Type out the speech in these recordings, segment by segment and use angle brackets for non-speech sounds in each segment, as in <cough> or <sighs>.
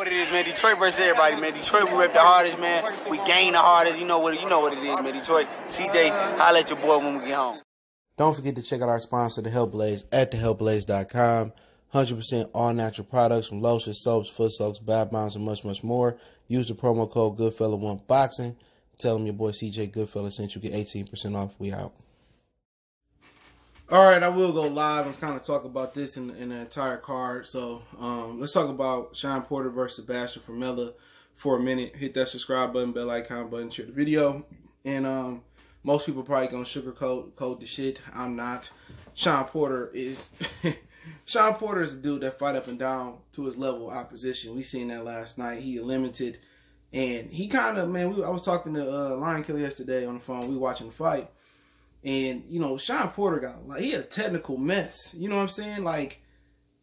What it is, man? Detroit versus everybody, man. Detroit, we rep the hardest, man. We gain the hardest. You know what? You know what it is, man. Detroit, CJ, holla at your boy when we get home. Don't forget to check out our sponsor, The Health Blaze, at thehealthblaze.com. 100% all natural products from lotions, soaps, foot soaks, bath bombs, and much, much more. Use the promo code Goodfella1Boxing. Tell them your boy CJ Goodfella sent you get 18% off. We out. All right, I will go live and kind of talk about this in, in the entire card. So um, let's talk about Shawn Porter versus Sebastian Formella for a minute. Hit that subscribe button, bell icon button, share the video. And um, most people probably gonna sugarcoat code the shit. I'm not. Shawn Porter is <laughs> Shawn Porter is a dude that fight up and down to his level opposition. We seen that last night. He limited, and he kind of man. We, I was talking to uh, Lion Killer yesterday on the phone. We watching the fight and, you know, Shawn Porter got like he a technical mess. You know what I'm saying? Like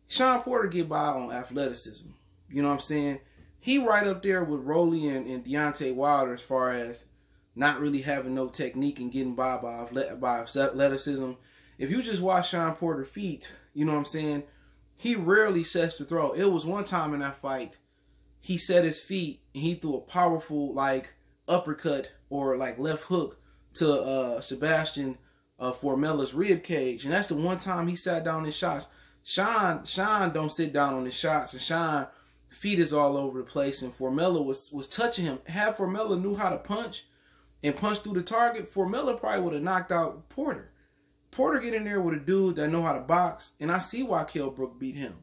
Shawn Porter get by on athleticism. You know what I'm saying? He right up there with Rolly and, and Deontay Wilder as far as not really having no technique and getting by by, by athleticism. If you just watch Shawn Porter feet, you know what I'm saying? He rarely sets the throw. It was one time in that fight, he set his feet and he threw a powerful like uppercut or like left hook to uh, Sebastian uh, Formella's rib cage, and that's the one time he sat down in shots. Shawn, Shawn don't sit down on his shots, and Shawn feet is all over the place, and Formella was was touching him. Had Formella knew how to punch and punch through the target, Formella probably would have knocked out Porter. Porter get in there with a dude that know how to box, and I see why Kell Brook beat him.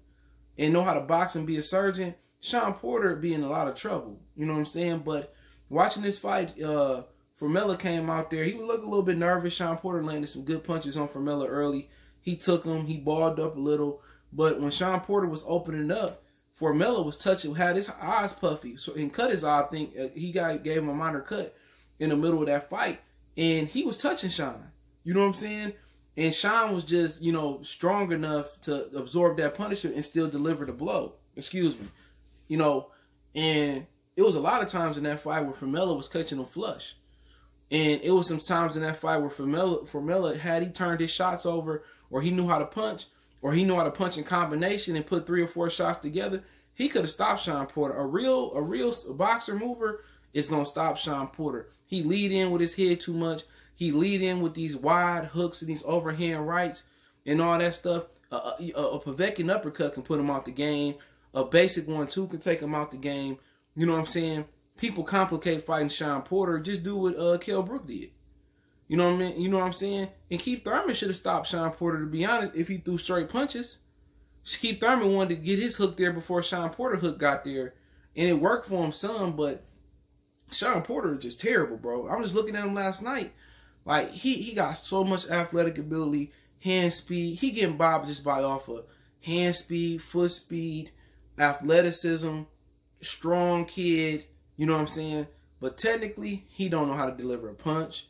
And know how to box and be a surgeon. Shawn Porter be in a lot of trouble. You know what I'm saying? But watching this fight, uh, Formella came out there. He would look a little bit nervous. Shawn Porter landed some good punches on Formella early. He took him. He balled up a little. But when Shawn Porter was opening up, Formella was touching, had his eyes puffy, so and cut his eye. I think uh, he got gave him a minor cut in the middle of that fight, and he was touching Shawn. You know what I'm saying? And Shawn was just, you know, strong enough to absorb that punishment and still deliver the blow. Excuse me. You know, and it was a lot of times in that fight where Formella was catching him flush. And it was some times in that fight where Formella, had he turned his shots over, or he knew how to punch, or he knew how to punch in combination and put three or four shots together, he could have stopped Shawn Porter. A real, a real boxer mover is gonna stop Shawn Porter. He lead in with his head too much. He lead in with these wide hooks and these overhand rights and all that stuff. a, a, a Povetkin uppercut can put him out the game. A basic one too can take him out the game. You know what I'm saying? People complicate fighting Shawn Porter. Just do what uh Kell Brook did. You know what I mean? You know what I'm saying? And Keith Thurman should have stopped Shawn Porter, to be honest, if he threw straight punches. Keith Thurman wanted to get his hook there before Shawn Porter hook got there. And it worked for him some, but Shawn Porter is just terrible, bro. I'm just looking at him last night. Like he he got so much athletic ability, hand speed. He getting bobbed just by off of hand speed, foot speed, athleticism, strong kid you know what I'm saying? But technically, he don't know how to deliver a punch.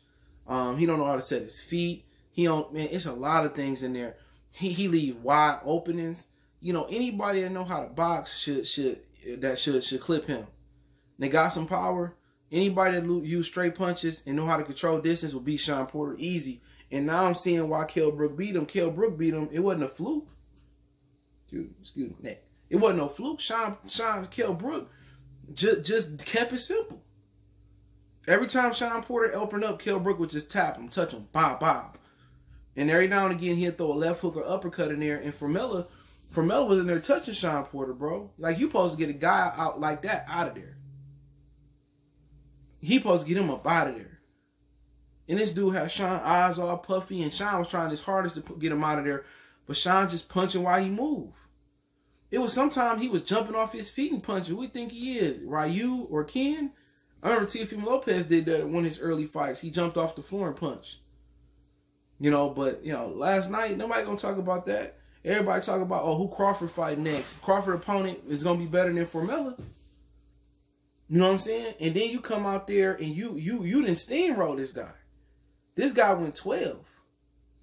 Um, he don't know how to set his feet. He don't man, it's a lot of things in there. He he leave wide openings. You know, anybody that know how to box should should that should should clip him. They got some power. Anybody that use straight punches and know how to control distance will beat Shawn Porter easy. And now I'm seeing why Kell Brook beat him. Kell Brook beat him. It wasn't a fluke. Dude, excuse me. It wasn't no fluke. Shawn Shawn Kell Brook just just kept it simple. Every time Shawn Porter opened up, Kell Brook would just tap him, touch him, bob, bob. And every now and again, he'd throw a left hook or uppercut in there. And Formella, Formella was in there touching Shawn Porter, bro. Like, you supposed to get a guy out like that out of there. He supposed to get him up out of there. And this dude had Shawn eyes all puffy, and Shawn was trying his hardest to get him out of there. But Shawn just punching while he moved. It was sometimes he was jumping off his feet and punching. We think he is Ryu or Ken. I remember Teofimo Lopez did that in one of his early fights. He jumped off the floor and punched. You know, but you know, last night nobody gonna talk about that. Everybody talk about oh who Crawford fight next. Crawford opponent is gonna be better than Formella. You know what I'm saying? And then you come out there and you you you didn't steamroll this guy. This guy went 12.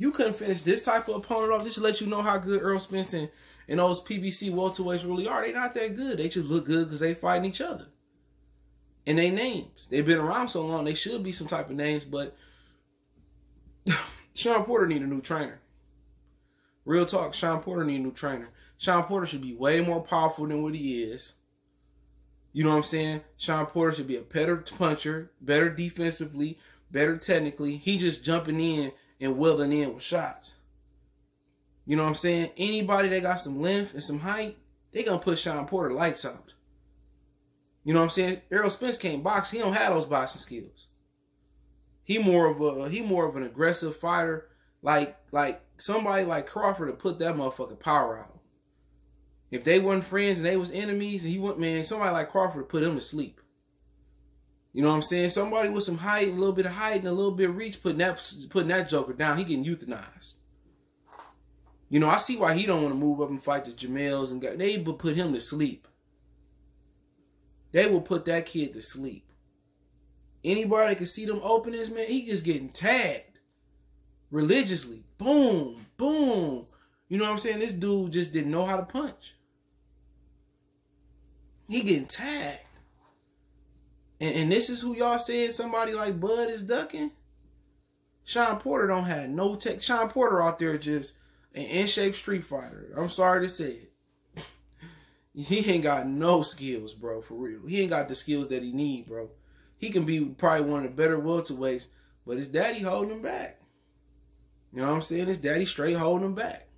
You couldn't finish this type of opponent off. Just to let you know how good Errol Spence and and those PBC welterweights really are. They not that good. They just look good because they fighting each other. And they names. They've been around so long. They should be some type of names, but <sighs> Shawn Porter need a new trainer. Real talk, Shawn Porter need a new trainer. Shawn Porter should be way more powerful than what he is. You know what I'm saying? Shawn Porter should be a better puncher, better defensively, better technically. He just jumping in and willing in with shots. You know what I'm saying? Anybody that got some length and some height, they gonna put Shawn Porter lights out. You know what I'm saying? Errol Spence can't box. He don't have those boxing skills. He more of a he more of an aggressive fighter. Like like somebody like Crawford to put that motherfucking power out. If they weren't friends and they was enemies, and he went man, somebody like Crawford put him to sleep. You know what I'm saying? Somebody with some height, a little bit of height, and a little bit of reach, putting that putting that Joker down, he getting euthanized. You know, I see why he don't want to move up and fight the Jamels and go, they would put him to sleep. They will put that kid to sleep. Anybody that can see them openings, man, he just getting tagged religiously. Boom, boom. You know what I'm saying? This dude just didn't know how to punch. He getting tagged. And, and this is who y'all said somebody like Bud is ducking. Shawn Porter don't have no tech. Shawn Porter out there just an in shape street fighter. I'm sorry to say it. <laughs> he ain't got no skills, bro, for real. He ain't got the skills that he need, bro. He can be probably one of the better welterweights, but his daddy holding him back. You know what I'm saying? His daddy straight holding him back.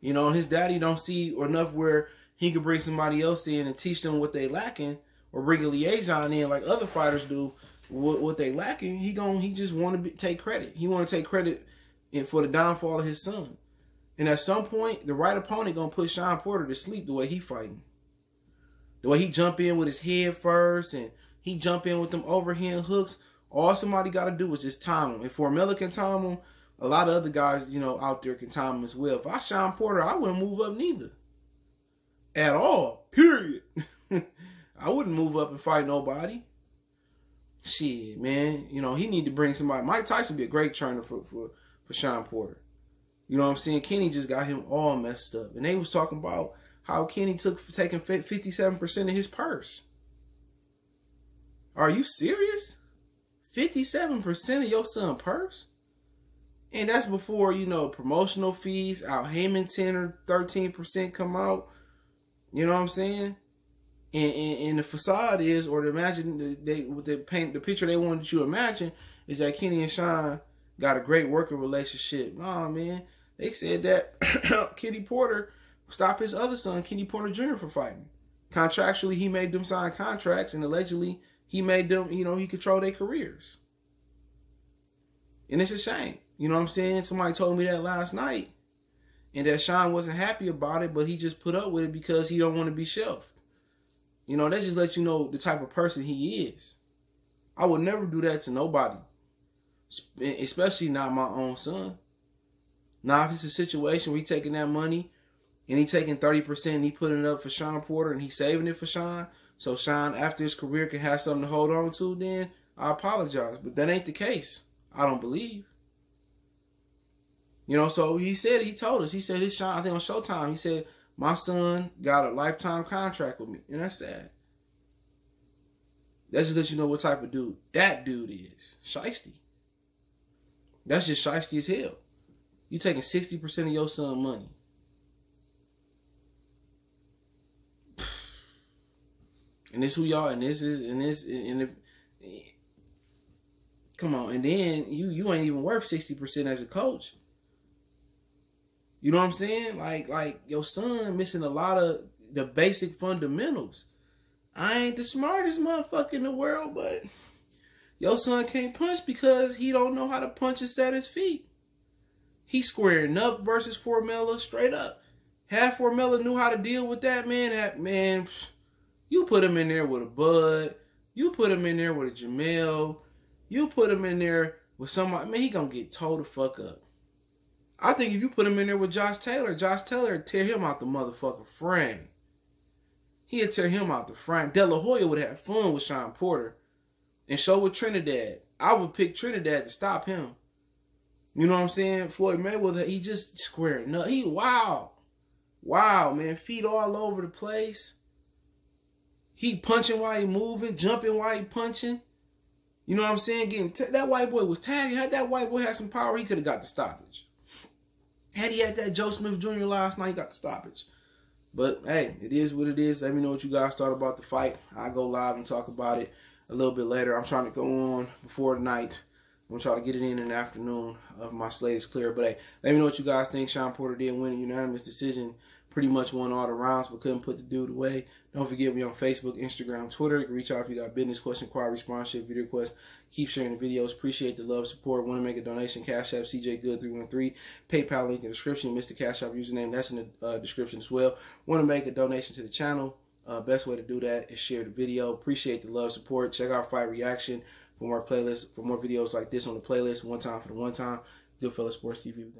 You know, his daddy don't see enough where he could bring somebody else in and teach them what they lacking, or bring a liaison in like other fighters do. What, what they lacking, he gon' he just want to take credit. He want to take credit in, for the downfall of his son. And at some point, the right opponent gonna put Shawn Porter to sleep the way he fighting. The way he jump in with his head first and he jump in with them overhand hooks. All somebody got to do is just time him. If Formella can time him, a lot of other guys, you know, out there can time him as well. If I Shawn Porter, I wouldn't move up neither. At all. Period. I wouldn't move up and fight nobody. Shit, man. You know, he need to bring somebody. Mike Tyson be a great trainer for, for, for Shawn Porter. You know what I'm saying? Kenny just got him all messed up. And they was talking about how Kenny took taking 57% of his purse. Are you serious? 57% of your son purse? And that's before, you know, promotional fees, Al Haymon 10 or 13% come out. You know what I'm saying? And, and, and the facade is, or the imagine they with the paint the picture they wanted you to imagine is that Kenny and Shawn got a great working relationship. Nah, man. They said that <coughs> Kenny Porter stopped his other son, Kenny Porter Jr., for fighting. Contractually, he made them sign contracts, and allegedly, he made them, you know, he controlled their careers. And it's a shame. You know what I'm saying? Somebody told me that last night. And that Shawn wasn't happy about it, but he just put up with it because he don't want to be shelved. You know, that just lets you know the type of person he is. I would never do that to nobody. Especially not my own son. Now, if it's a situation where he taking that money and he taking 30% and he putting it up for Shawn Porter and he saving it for Shawn, so Shawn, after his career, can have something to hold on to, then I apologize. But that ain't the case. I don't believe. You know, so he said, he told us, he said his Shawn, I think on Showtime, he said, my son got a lifetime contract with me. And that's sad. That just lets you know what type of dude that dude is. Shiesty. That's just shiesty as hell. You taking 60% of your son money. <sighs> And this who y'all and this is and this and if come on and then you you ain't even worth 60% as a coach. You know what I'm saying? Like like your son missing a lot of the basic fundamentals. I ain't the smartest motherfucker in the world, but your son can't punch because he don't know how to punch and set his feet. He squaring up versus Formella straight up. Half Formella knew how to deal with that man. That man, you put him in there with a Bud. You put him in there with a Jamel. You put him in there with somebody. Man, he gonna get told the fuck up. I think if you put him in there with Josh Taylor, Josh Taylor tear him out the motherfucking frame. He'd tear him out the frame. De La Hoya would have fun with Shawn Porter. And show with Trinidad. I would pick Trinidad to stop him. You know what I'm saying? Floyd Mayweather, he just squaring up. He wow. Wow, man. Feet all over the place. He punching while he moving, jumping while he punching. You know what I'm saying? Getting that white boy was tagging. Had that white boy had some power, he could have got the stoppage. Had he had that Joe Smith Jr. last night, he got the stoppage. But hey, it is what it is. Let me know what you guys thought about the fight. I go live and talk about it a little bit later. I'm trying to go on before tonight. I'm gonna try to get it in in the afternoon. Of my slate is clear. But hey, let me know what you guys think. Shawn Porter did win a unanimous decision. Pretty much won all the rounds, but couldn't put the dude away. Don't forget me on Facebook, Instagram, Twitter. You can reach out if you got business question, inquiry, sponsorship, video request. Keep sharing the videos. Appreciate the love, support. Want to make a donation? Cash App CJ Good 313. PayPal link in the description. Mr. Cash App username that's in the uh, description as well. Want to make a donation to the channel? Uh, best way to do that is share the video. Appreciate the love, support. Check out Fight Reaction for more playlists, for more videos like this on the playlist. One time for the one time. Goodfellas Sports TV.